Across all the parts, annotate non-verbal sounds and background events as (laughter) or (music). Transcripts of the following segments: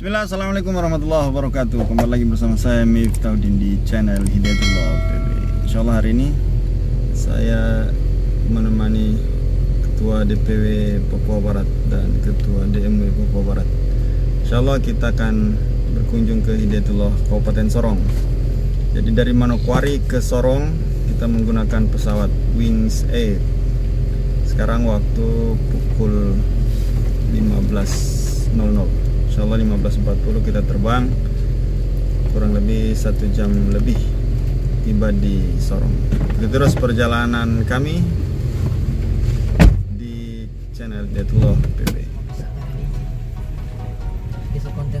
Bismillah, Assalamualaikum warahmatullahi wabarakatuh. Kembali lagi bersama saya Miftahudin di channel Hidayatullah PB Insya Allah hari ini Saya menemani Ketua DPW Papua Barat Dan Ketua DMW Papua Barat. Insya Allah kita akan berkunjung ke Hidayatullah Kabupaten Sorong. Jadi dari Manokwari ke Sorong Kita menggunakan pesawat Wings Air. Sekarang waktu pukul 15.00 Insya Allah 15.40 kita terbang. Kurang lebih satu jam lebih tiba di Sorong. Itu terus perjalanan kami di channel Deadlaw PB bisa konten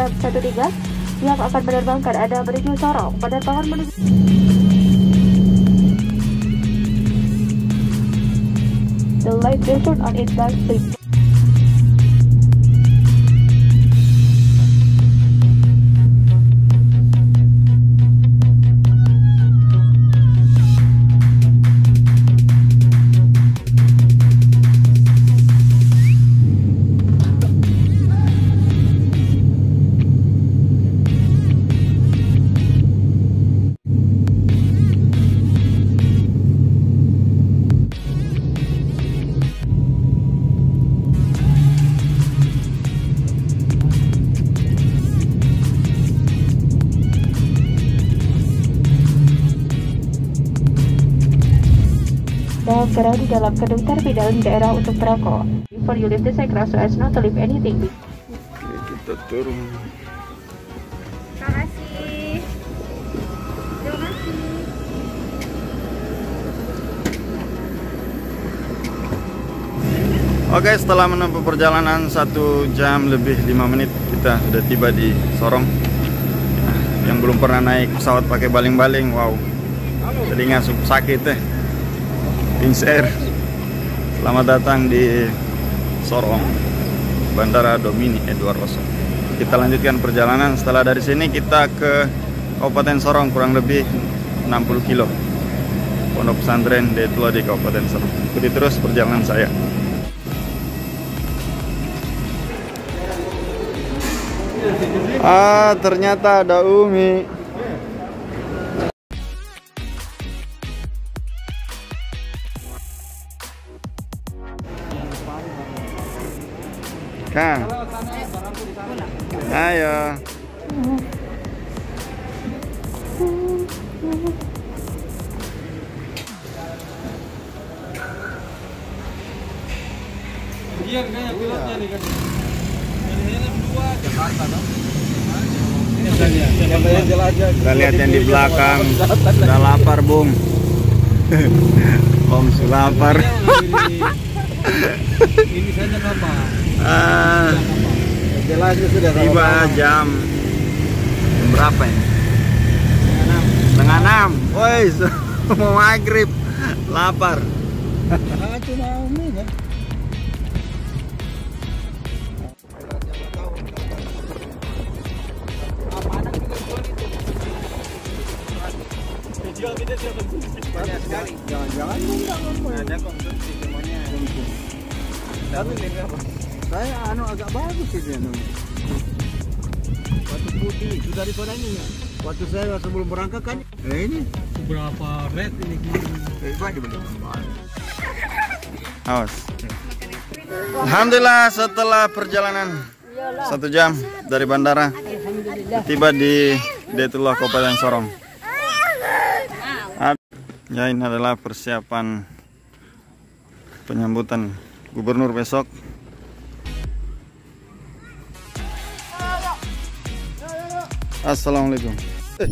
jam 13 yang akan menerbangkan Anda menuju Sorong. Penerbangan menuju The light desert on inbound sleep. Berada di dalam gedung terminal di daerah untuk perokok. Before you leave the sector so as not to leave anything Oke, kita turun Terima kasih. Terima kasih. Oke, setelah menempuh perjalanan satu jam lebih lima menit, kita sudah tiba di Sorong. Nah, yang belum pernah naik pesawat pakai baling-baling, wow, telinga sakit teh. Wings Air. Selamat datang di Sorong, Bandara Domini Edward Rosso. Kita lanjutkan perjalanan. Setelah dari sini kita ke Kabupaten Sorong kurang lebih 60 kilo. Pondok pesantren Detlo di Kabupaten Sorong. Ikuti terus perjalanan saya. Ah, ternyata ada Umi. Kang. Ayo. Kita lihat yang di belakang. Udah lapar, Bung. (laughs) Om lapar. Ini saja apa? Ah, Jelasnya sudah Tiba jam berapa ini? Setengah enam. Woi, (laughs) mau maghrib. Lapar. Ah. Banyak sekali. Jangan-jangan. Ada konsumsi semuanya. Tapi saya anu agak bagus ini anu. Batu putih itu dari sana ini ya. Waktu saya sebelum berangkat kan, eh ini Berapa red ini? eh, banyak bener. Awas. Alhamdulillah setelah perjalanan satu jam dari bandara tiba di Detullah Kabupaten Sorong. Ya ini adalah persiapan penyambutan gubernur besok. Assalamualaikum. Eh.